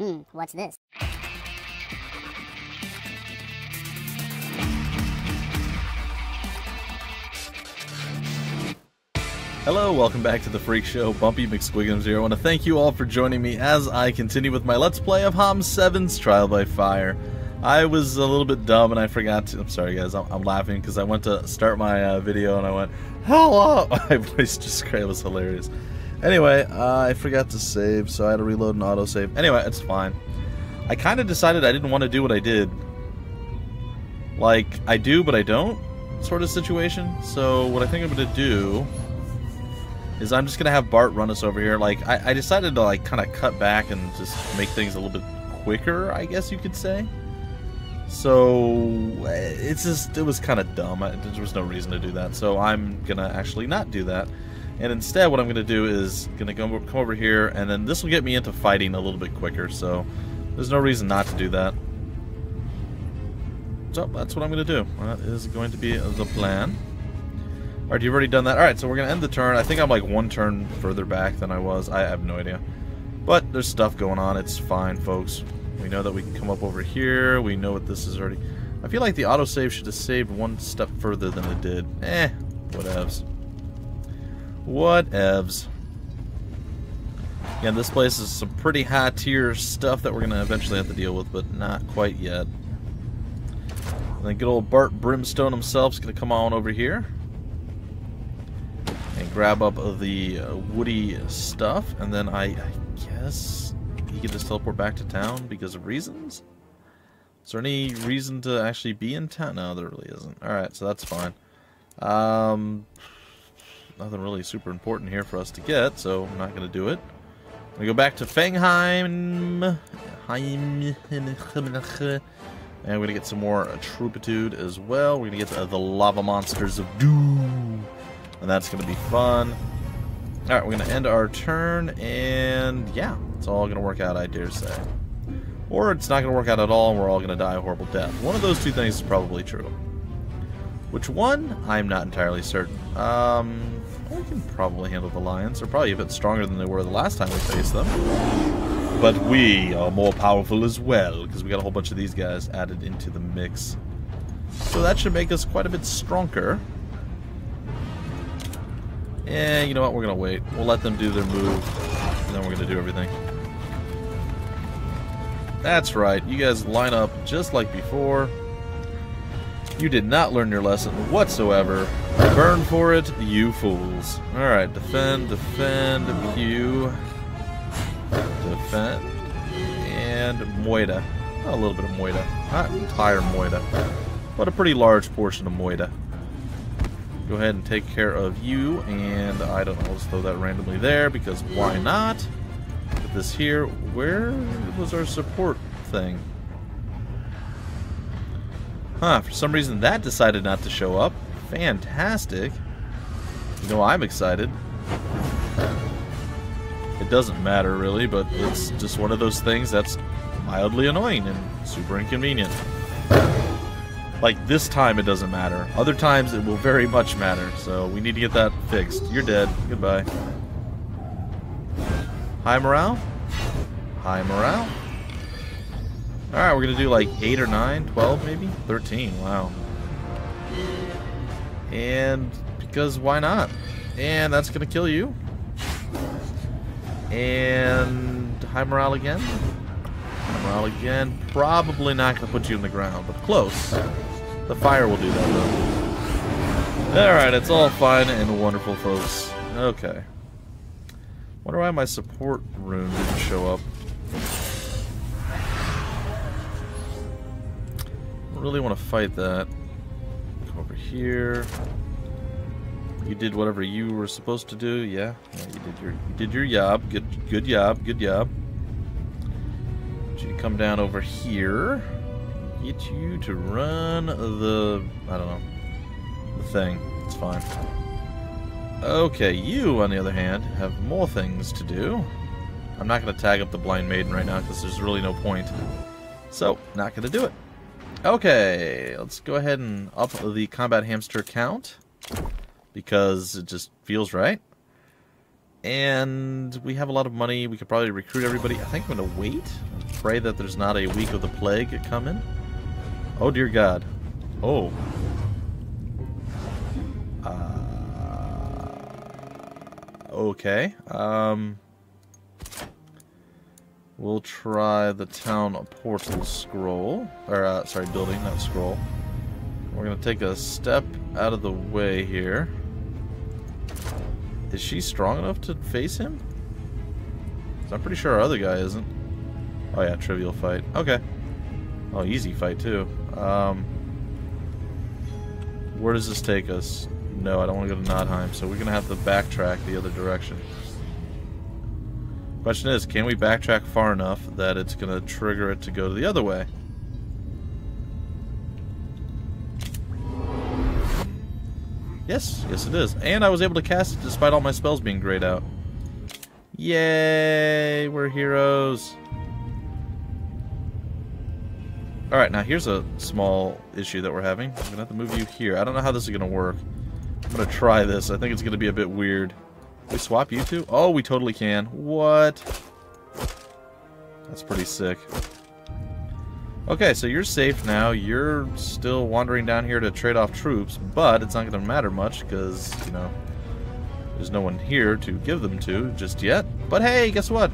Hmm, what's this? Hello, welcome back to the Phreak Show. Bumpy McSquigums here. I want to thank you all for joining me as I continue with my Let's Play of HOMM 7's Trial by Fire. I was a little bit dumb and I forgot to. I'm sorry, guys. I'm, I'm laughing because I went to start my uh, video and I went, Hello! My voice just it was hilarious. Anyway, uh, I forgot to save, so I had to reload and autosave. Anyway, it's fine. I kind of decided I didn't want to do what I did. Like, I do, but I don't sort of situation. So, what I think I'm going to do is I'm just gonna have Bart run us over here. Like I, I decided to like kind of cut back and just make things a little bit quicker, I guess you could say. So it's just it was kind of dumb. I, there was no reason to do that. So I'm gonna actually not do that, and instead what I'm gonna do is gonna go come over here, and then this will get me into fighting a little bit quicker. So there's no reason not to do that. So that's what I'm gonna do. That is going to be the plan. Alright, you've already done that. Alright, so we're going to end the turn. I think I'm like one turn further back than I was. I have no idea. But there's stuff going on. It's fine, folks. We know that we can come up over here. We know what this is already. I feel like the autosave should have saved one step further than it did. Eh, whatevs. Whatevs. Yeah, this place is some pretty high tier stuff that we're going to eventually have to deal with, but not quite yet. And then good old Bart Brimstone himself is going to come on over here and grab up the uh, woody stuff, and then I, I guess he can just teleport back to town because of reasons? Is there any reason to actually be in town? No, there really isn't. Alright, so that's fine. Um, nothing really super important here for us to get, so I'm not going to do it. I'm going to go back to Fangheim. And we're going to get some more Troopitude as well. We're going to get the, the Lava Monsters of Doom and that's going to be fun. Alright, we're going to end our turn, and yeah, it's all going to work out, I dare say. Or it's not going to work out at all, and we're all going to die a horrible death. One of those two things is probably true. Which one? I'm not entirely certain. Um, we can probably handle the lions. They're probably a bit stronger than they were the last time we faced them. But we are more powerful as well, because we got a whole bunch of these guys added into the mix. So that should make us quite a bit stronger. Yeah, you know what? We're going to wait. We'll let them do their move, and then we're going to do everything. That's right. You guys line up just like before. You did not learn your lesson whatsoever. Burn for it, you fools. Alright, defend, defend, pew. Defend. And Moida. A little bit of Moida. Not entire Moida. But a pretty large portion of Moida go ahead and take care of you, and I don't know, let's throw that randomly there, because why not? Put this here. Where was our support thing? Huh, for some reason that decided not to show up. Fantastic. You know, I'm excited. It doesn't matter, really, but it's just one of those things that's mildly annoying and super inconvenient. Like, this time it doesn't matter. Other times it will very much matter, so we need to get that fixed. You're dead. Goodbye. High morale? High morale? Alright, we're gonna do like 8 or 9, 12 maybe? 13, wow. And because why not? And that's gonna kill you. And high morale again. High morale again. Probably not gonna put you in the ground, but close. The fire will do that, though. Alright, it's all fine and wonderful, folks. Okay. Wonder why my support rune didn't show up. Really want to fight that. Come over here. You did whatever you were supposed to do, yeah? yeah you did your you did your job. Good good job, good job. You come down over here get you to run the... I don't know. The thing. It's fine. Okay, you, on the other hand, have more things to do. I'm not going to tag up the Blind Maiden right now because there's really no point. So, not going to do it. Okay, let's go ahead and up the Combat Hamster count because it just feels right. And we have a lot of money. We could probably recruit everybody. I think I'm going to wait. Pray that there's not a week of the plague coming. Oh, dear God. Oh. Uh, okay. Um... We'll try the town portal scroll. Or, uh, sorry, building, not scroll. We're going to take a step out of the way here. Is she strong enough to face him? I'm pretty sure our other guy isn't. Oh yeah, trivial fight. Okay. Oh, easy fight too. Um, where does this take us? No, I don't want to go to Notheim, so we're going to have to backtrack the other direction. Question is, can we backtrack far enough that it's going to trigger it to go the other way? Yes, yes it is. And I was able to cast it despite all my spells being grayed out. Yay, we're heroes. Alright, now here's a small issue that we're having. I'm going to have to move you here. I don't know how this is going to work. I'm going to try this. I think it's going to be a bit weird. We swap you two? Oh, we totally can. What? That's pretty sick. Okay, so you're safe now. You're still wandering down here to trade off troops, but it's not going to matter much because, you know, there's no one here to give them to just yet. But hey, guess what?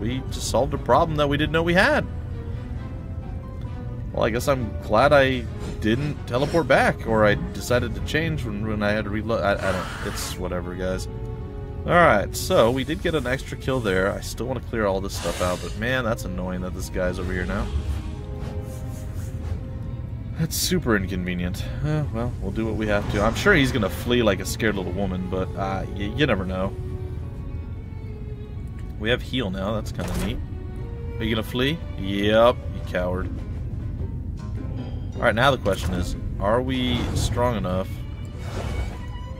We just solved a problem that we didn't know we had. Well, I guess I'm glad I didn't teleport back, or I decided to change when, when I had to reload. I, I don't. It's whatever, guys. Alright, so we did get an extra kill there. I still want to clear all this stuff out, but man, that's annoying that this guy's over here now. That's super inconvenient. Uh, well, we'll do what we have to. I'm sure he's going to flee like a scared little woman, but uh, you never know. We have heal now. That's kind of neat. Are you going to flee? Yep, you coward. Alright, now the question is, are we strong enough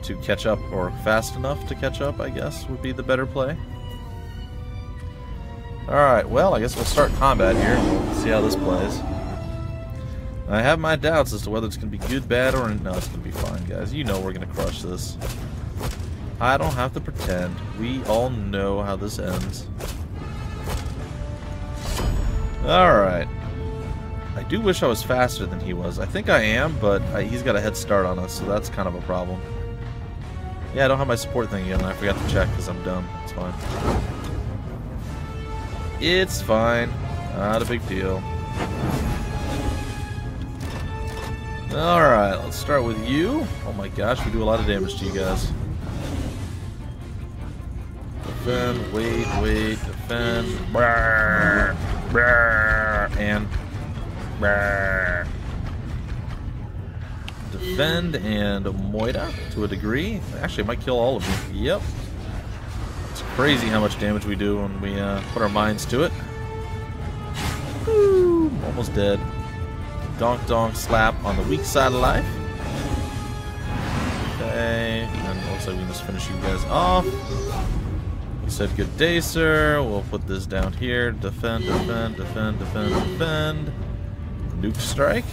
to catch up, or fast enough to catch up, I guess, would be the better play. Alright, well, I guess we'll start combat here. See how this plays. I have my doubts as to whether it's going to be good, bad, or... No, it's going to be fine, guys. You know we're going to crush this. I don't have to pretend. We all know how this ends. Alright. I do wish I was faster than he was. I think I am, but I, he's got a head start on us, so that's kind of a problem. Yeah, I don't have my support thing again. I forgot to check because I'm dumb. It's fine. It's fine. Not a big deal. Alright, let's start with you. Oh my gosh, we do a lot of damage to you guys. Defend, wait, wait, defend. Brrr, brrr, and brrr defend and Moira to a degree. Actually, might kill all of you. Yep. It's crazy how much damage we do when we uh, put our minds to it. Woo, almost dead. Donk donk slap on the weak side of life. Okay, and looks like we can just finish you guys off. You said good day, sir. We'll put this down here. Defend, defend, defend, defend, defend. Nuke strike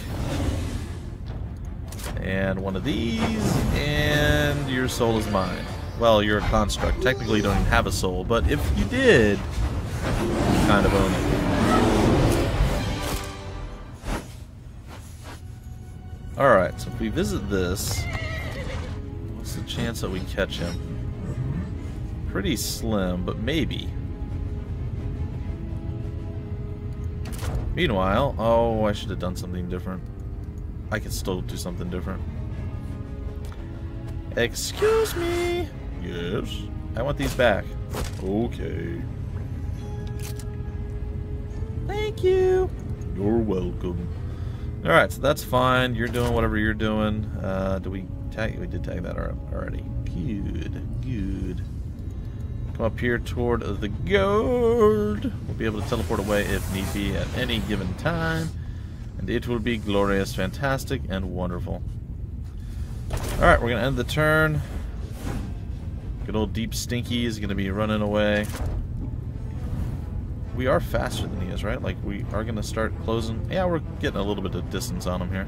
and one of these, and your soul is mine. Well, you're a construct. Technically, you don't even have a soul, but if you did, you kind of own it. Alright, so if we visit this, what's the chance that we catch him? Pretty slim, but maybe. Meanwhile, oh, I should have done something different. I can still do something different. Excuse me. Yes. I want these back. Okay. Thank you. You're welcome. Alright, so that's fine. You're doing whatever you're doing. Uh, do we tag? We did tag that already. Good. Good. Come up here toward the guard. We'll be able to teleport away if need be at any given time and it will be glorious, fantastic, and wonderful. Alright, we're going to end the turn. Good old Deep Stinky is going to be running away. We are faster than he is, right? Like, we are going to start closing. Yeah, we're getting a little bit of distance on him here.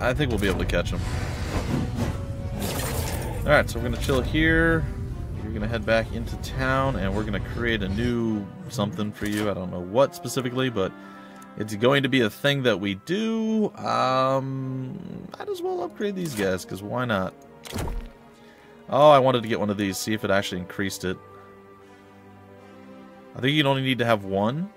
I think we'll be able to catch him. Alright, so we're going to chill here. You're going to head back into town, and we're going to create a new something for you. I don't know what specifically, but it's going to be a thing that we do. Um, might as well upgrade these guys, because why not? Oh, I wanted to get one of these, see if it actually increased it. I think you'd only need to have one.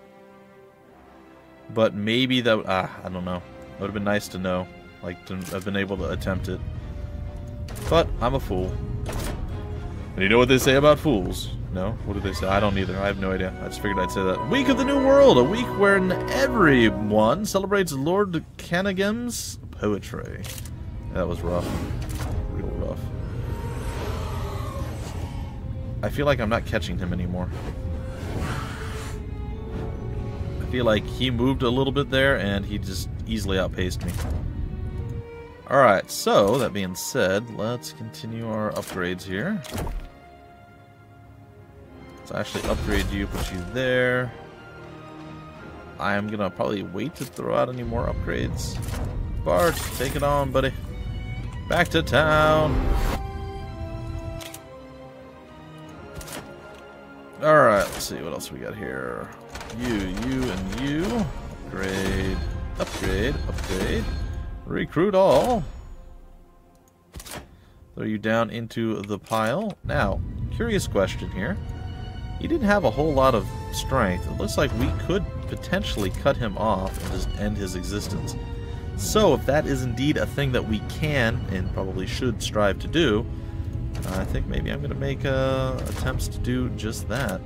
But maybe that... Ah, I don't know. It would have been nice to know. Like, to have been able to attempt it. But, I'm a fool. And you know what they say about fools? No? What do they say? I don't either. I have no idea. I just figured I'd say that. Week of the New World! A week wherein everyone celebrates Lord Cannigam's poetry. That was rough. Real rough. I feel like I'm not catching him anymore. I feel like he moved a little bit there and he just easily outpaced me. Alright, so, that being said, let's continue our upgrades here. Let's actually upgrade you, put you there. I am gonna probably wait to throw out any more upgrades. Bart, take it on, buddy. Back to town. Alright, let's see what else we got here. You, you, and you. Upgrade, upgrade, upgrade. Recruit all. Throw you down into the pile. Now, curious question here. He didn't have a whole lot of strength. It looks like we could potentially cut him off and just end his existence. So, if that is indeed a thing that we can and probably should strive to do, I think maybe I'm going to make uh, attempts to do just that.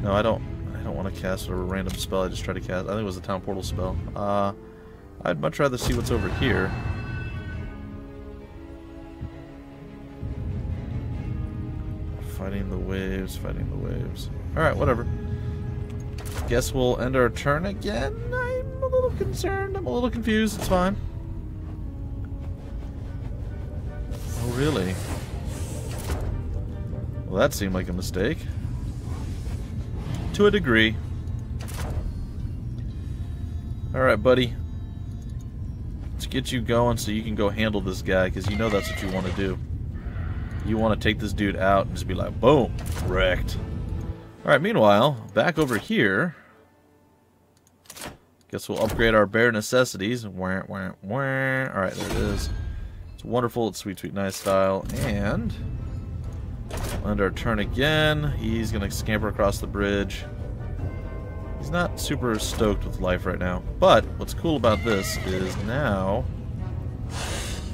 No, I don't. I don't want to cast a random spell. I just tried to cast. I think it was a town portal spell. Uh, I'd much rather see what's over here. Fighting the fighting the waves. Alright, whatever. Guess we'll end our turn again. I'm a little concerned. I'm a little confused. It's fine. Oh, really? Well, that seemed like a mistake. To a degree. Alright, buddy. Let's get you going so you can go handle this guy, because you know that's what you want to do. You want to take this dude out and just be like, boom, wrecked. Alright, meanwhile, back over here. Guess we'll upgrade our bare necessities. Alright, there it is. It's wonderful, it's sweet, sweet, nice style. And end our turn again. He's going to scamper across the bridge. He's not super stoked with life right now. But what's cool about this is now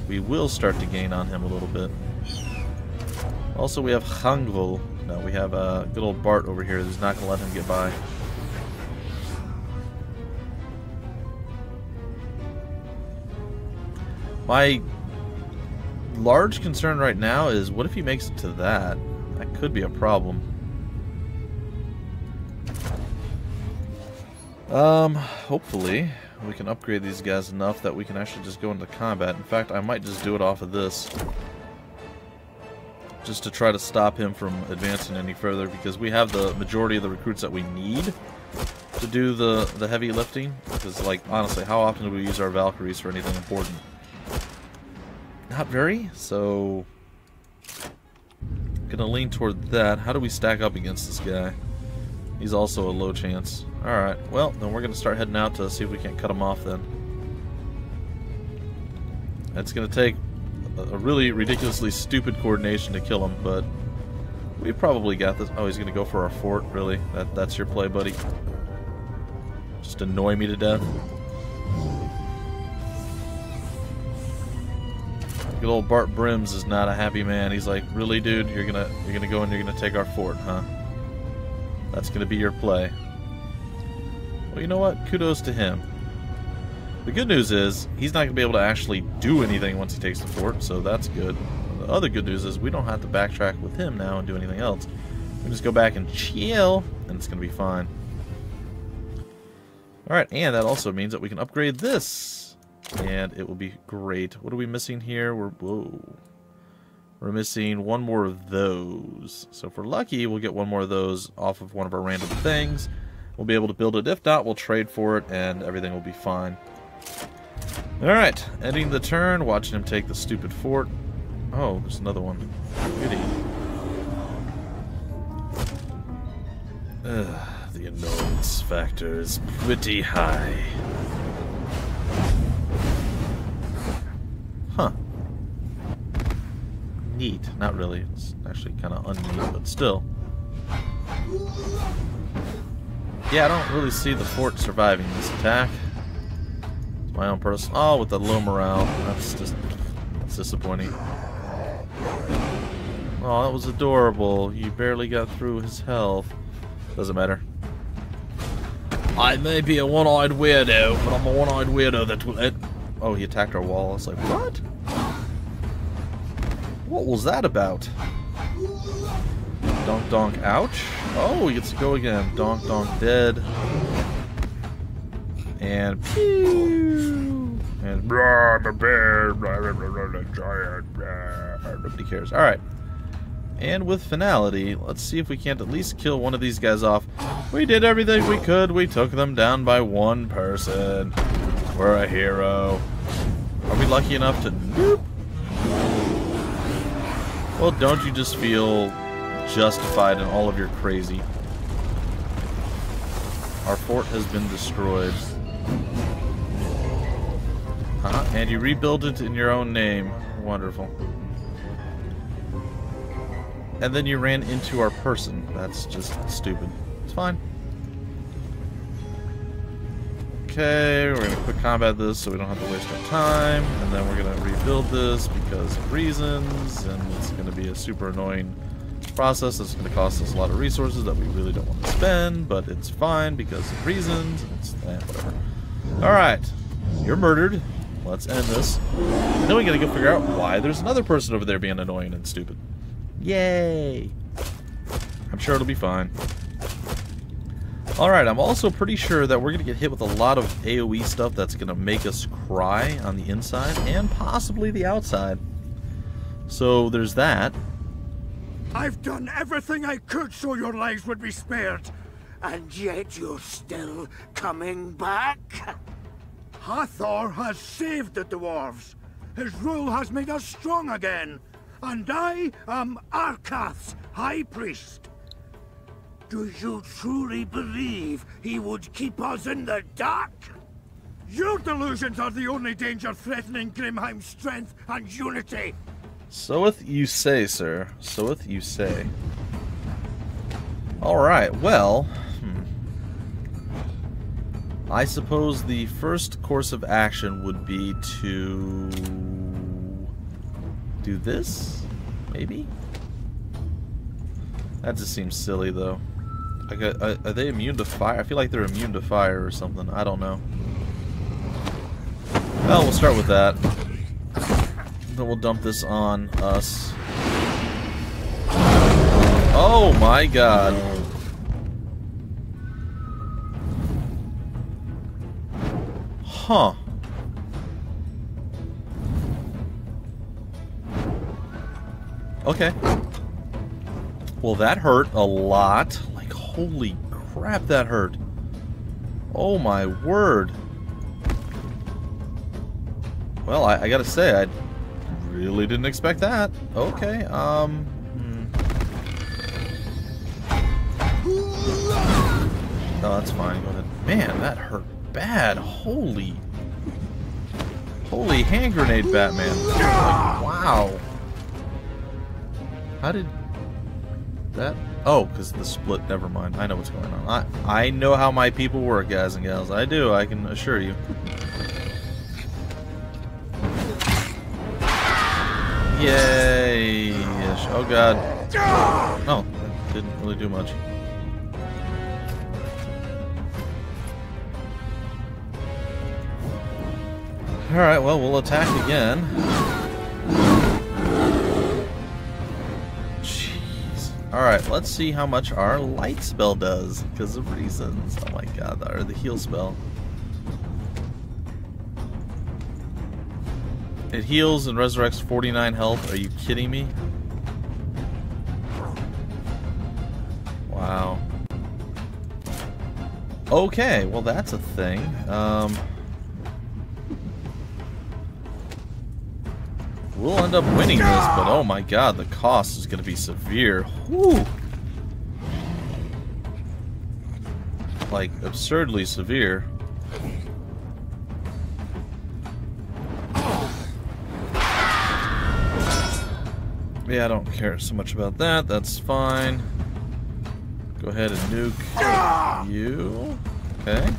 we will start to gain on him a little bit. Also, we have Hangvul. No, we have uh, good old Bart over here who's not going to let him get by. My large concern right now is what if he makes it to that? That could be a problem. Um, hopefully we can upgrade these guys enough that we can actually just go into combat. In fact, I might just do it off of this. Just to try to stop him from advancing any further because we have the majority of the recruits that we need to do the, the heavy lifting. Because, like, honestly, how often do we use our Valkyries for anything important? Not very, so... Gonna lean toward that. How do we stack up against this guy? He's also a low chance. Alright, well, then we're to start heading out to see if we can't cut him off then. Going to take a really ridiculously stupid coordination to kill him, but we probably got this. Oh, he's going to go for our fort, really? That That's your play, buddy? Just annoy me to death? Good old Bart Brims is not a happy man. He's like, really, dude? You're gonna you're gonna go and you're gonna take our fort, huh? That's gonna be your play. Well, you know what? Kudos to him. The good news is, he's not going to be able to actually do anything once he takes the fort, so that's good. The other good news is we don't have to backtrack with him now and do anything else. We can just go back and chill, and it's going to be fine. Alright, and that also means that we can upgrade this. And it will be great. What are we missing here? We're, whoa. We're missing one more of those. So if we're lucky, we'll get one more of those off of one of our random things. We'll be able to build it. If not, we'll trade for it and everything will be fine. Alright, ending the turn, watching him take the stupid fort. Oh, there's another one. Goody. Ugh, the annoyance factor is pretty high. Huh. Neat. Not really. It's actually kind of unneat, but still. Yeah, I don't really see the fort surviving this attack. My own personal... Oh, with the low morale. That's just... That's disappointing. Oh, that was adorable. You barely got through his health. Doesn't matter. I may be a one-eyed weirdo, but I'm a one-eyed weirdo that will... Oh, he attacked our wall. I was like, what? What was that about? Donk donk, ouch. Oh, he gets to go again. Donk donk, dead. And pew! And blah, blah, blah, blah, blah, blah, giant. Nobody cares. Alright. And with finality, let's see if we can't at least kill one of these guys off. We did everything we could. We took them down by one person. We're a hero. Are we lucky enough to... Nope. Well, don't you just feel justified in all of your crazy? Our fort has been destroyed. And you rebuild it in your own name. Wonderful. And then you ran into our person. That's just stupid. It's fine. Okay, we're to quick combat this so we don't have to waste our time. And then we're to rebuild this because of reasons. And it's to be a super annoying process that's to cost us a lot of resources that we really don't want to spend. But it's fine because of reasons. It's eh, whatever. Alright, you're murdered. Let's end this. And then we got to go figure out why there's another person over there being annoying and stupid. Yay! I'm sure it'll be fine. Alright, I'm also pretty sure that we're going to get hit with a lot of AoE stuff that's going to make us cry on the inside and possibly the outside. So there's that. I've done everything I could so your lives would be spared. And yet you're still coming back? Hathor has saved the dwarves. His rule has made us strong again. And I am Arkath's High Priest. Do you truly believe he would keep us in the dark? Your delusions are the only danger threatening Grimheim's strength and unity. Soeth you say, sir. Soeth you say. Alright, well... I suppose the first course of action would be to... do this? Maybe? That just seems silly, though. Like, are, are they immune to fire? I feel like they're immune to fire or something. I don't know. Well, we'll start with that. Then we'll dump this on us. Oh my god. Huh. Okay. Well, that hurt a lot. Like, holy crap, that hurt. Oh my word. Well, I, I gotta say, I really didn't expect that. Okay, um... Hmm. No, that's fine. Go ahead. Man, that hurt bad. Holy... Holy hand grenade, Batman. Like, wow. How did that Oh, because the split. Never mind. I know what's going on. I I know how my people work, guys and gals. I do. I can assure you. Yay! Oh God. Oh, that didn't really do much. All right. Well, we'll attack again. Jeez. Alright, let's see how much our light spell does, because of reasons. Oh my god, or the heal spell. It heals and resurrects 49 health. Are you kidding me? Wow. Okay, well that's a thing. Um, we'll end up winning this, but oh my god, the cost is going to be severe. Whew. Like, absurdly severe. Yeah, I don't care so much about that. That's fine. Go ahead and nuke you. Okay.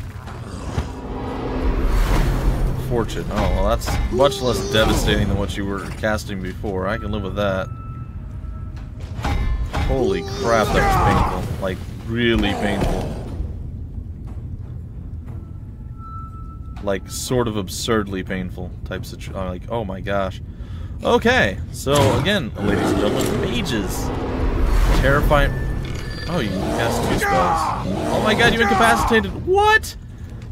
Fortune. Oh, well, that's much less devastating than what you were casting before. I can live with that. Holy crap, that was painful. Like, really painful. Like, sort of absurdly painful type situation. Uh, like, oh my gosh. Okay, so again, ladies and gentlemen, mages. Terrifying. Oh, you cast two spells. Oh my god, you incapacitated. What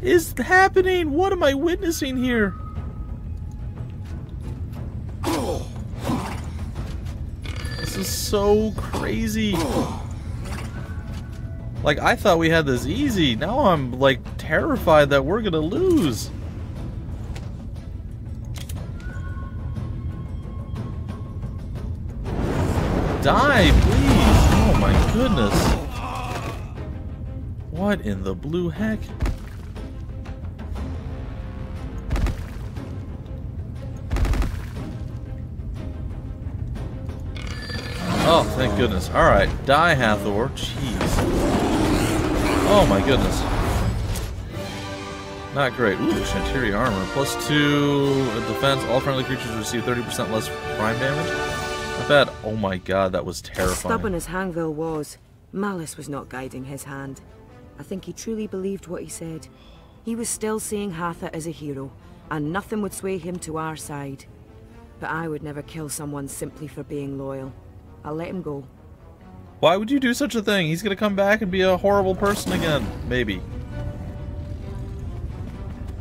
is happening? What am I witnessing here? This is so crazy. Like, I thought we had this easy. Now I'm, like, terrified that we're gonna lose. Die, please! Oh my goodness. What in the blue heck? Oh, thank goodness. Alright, die, Hathor. Jeez. Oh my goodness. Not great. Ooh, Shantiri armor. Plus two defense. All friendly creatures receive 30% less prime damage. Not bad. Oh my god, that was terrifying. Stubborn as Hangvul was, malice was not guiding his hand. I think he truly believed what he said. He was still seeing Hathor as a hero, and nothing would sway him to our side. But I would never kill someone simply for being loyal. I'll let him go. Why would you do such a thing? He's gonna come back and be a horrible person again. Maybe.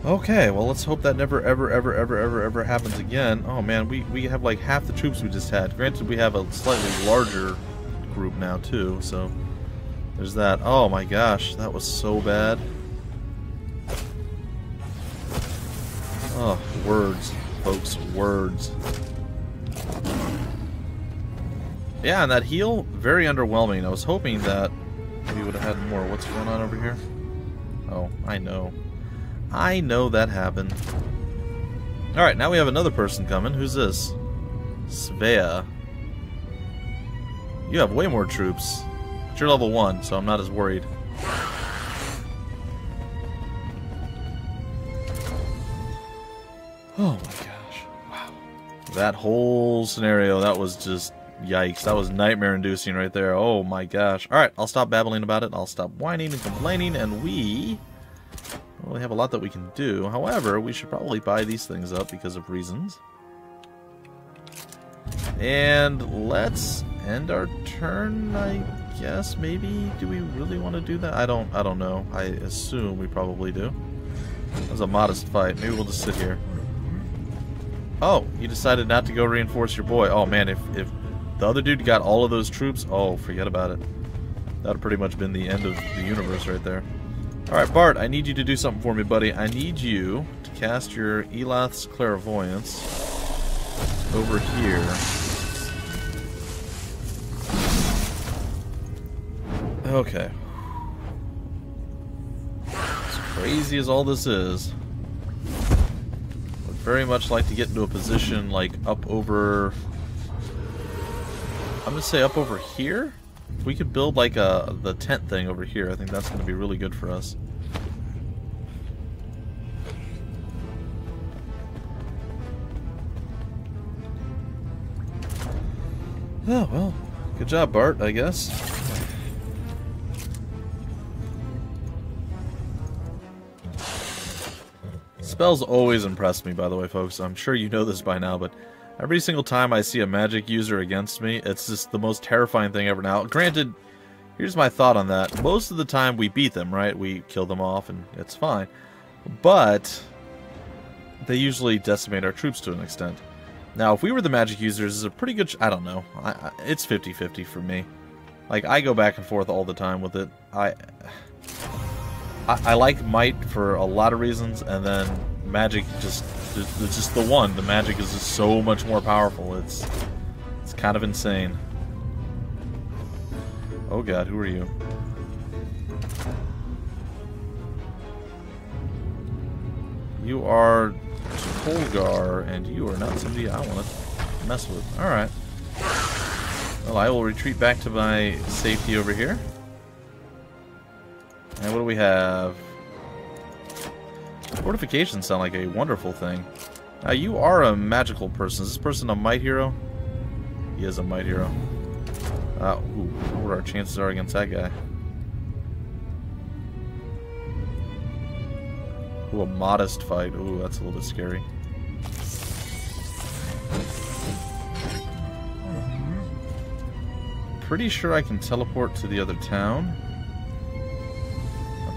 Okay, well let's hope that never ever ever ever ever ever happens again. Oh man, we, we have like half the troops we just had. Granted we have a slightly larger group now too, so there's that. Oh my gosh, that was so bad. Oh, words, folks, words. Yeah, and that heal, very underwhelming. I was hoping that we would have had more. What's going on over here? Oh, I know. I know that happened. Alright, now we have another person coming. Who's this? Svea. You have way more troops. But you're level 1, so I'm not as worried. Oh my gosh. Wow. That whole scenario, that was just yikes. That was nightmare inducing right there. Oh my gosh. Alright, I'll stop babbling about it. I'll stop whining and complaining, and we well, we have a lot that we can do. However, we should probably buy these things up because of reasons. And let's end our turn, I guess, maybe? Do we really want to do that? I don't I don't know. I assume we probably do. That was a modest fight. Maybe we'll just sit here. Oh, you decided not to go reinforce your boy. Oh man, if, if the other dude got all of those troops, oh, forget about it. That would pretty much been the end of the universe right there. Alright, Bart, I need you to do something for me, buddy. I need you to cast your Elath's Clairvoyance over here. Okay. As crazy as all this is, I would very much like to get into a position like up over... I'm gonna say up over here? We could build like a the tent thing over here, I think that's to be really good for us. Oh, well, good job, Bart, I guess. Spells always impress me, by the way, folks. I'm sure you know this by now, but Every single time I see a magic user against me, it's just the most terrifying thing ever. Now, granted, here's my thought on that. Most of the time we beat them, right? We kill them off and it's fine. But they usually decimate our troops to an extent. Now, if we were the magic users, it's a pretty good... I don't know. I, I, it's 50-50 for me. Like, I go back and forth all the time with it. I, I, I like might for a lot of reasons, and then magic just It's, just the one. The magic is just so much more powerful. It's it's kind of insane. Oh god, who are you? You are Tolgar, and you are not somebody I want to mess with. Alright. Well, I will retreat back to my safety over here. And what do we have? Fortifications sound like a wonderful thing. Now, you are a magical person. Is this person a might hero? He is a might hero. Uh, ooh, what are our chances are against that guy? Ooh, a modest fight. Ooh, that's a little bit scary. Pretty sure I can teleport to the other town.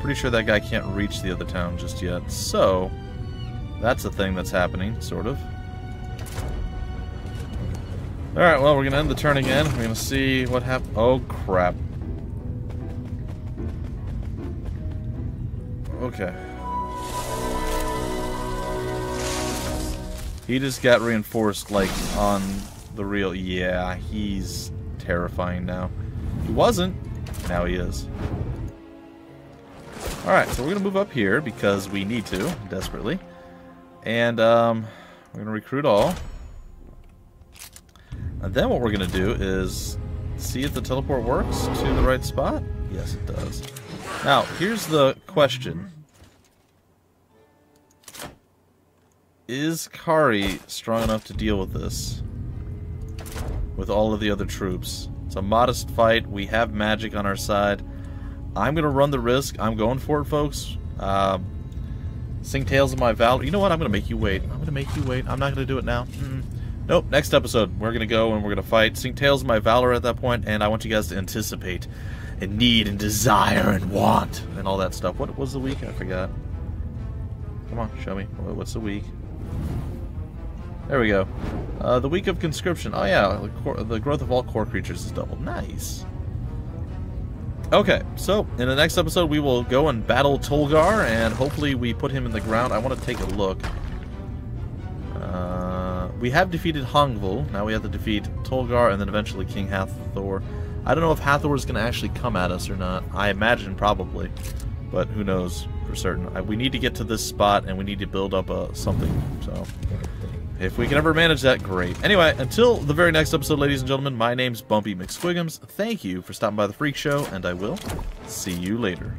Pretty sure that guy can't reach the other town just yet. So, that's a thing that's happening, sort of. Alright, well, we're going to end the turn again. We're going to see what happens. Oh, crap. Okay. He just got reinforced, like, on the real... Yeah, he's terrifying now. He wasn't. Now he is. Alright, so we're going to move up here because we need to, desperately. And, um, we're going to recruit all. And then what we're going to do is see if the teleport works to the right spot. Yes, it does. Now, here's the question. Is Kari strong enough to deal with this? With all of the other troops. It's a modest fight. We have magic on our side. I'm going to run the risk. I'm going for it, folks. Uh, sing Tales of My Valor. You know what? I'm going to make you wait. I'm going to make you wait. I'm not going to do it now. Mm. Nope, next episode, we're going to go and we're going to fight. Sing Tales of My Valor at that point, and I want you guys to anticipate and need and desire and want and all that stuff. What was the week? I forgot. Come on, show me. What's the week? There we go. Uh, the week of conscription. Oh yeah, the, the, growth of all core creatures is doubled. Nice. Okay, so in the next episode we will go and battle Tolgar, and hopefully we put him in the ground. I want to take a look. Uh, we have defeated Hongvul. Now we have to defeat Tolgar and then eventually King Hathor. I don't know if Hathor is going to actually come at us or not. I imagine probably, but who knows for certain. I, we need to get to this spot and we need to build up a, something. So if we can ever manage that, great. Anyway, until the very next episode, ladies and gentlemen, my name's Bumpy McSquigums. Thank you for stopping by the Phreak Show, and I will see you later.